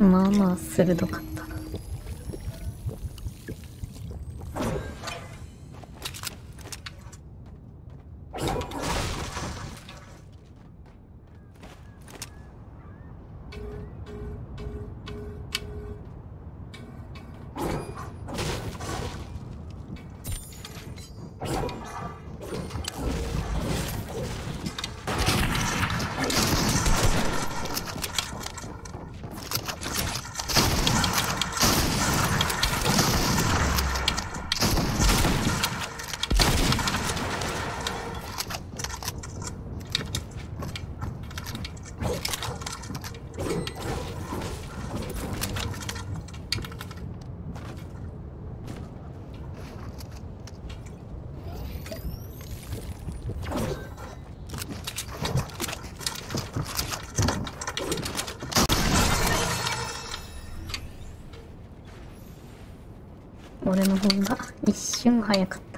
まあまあ鋭かった。俺の方が一瞬早かった。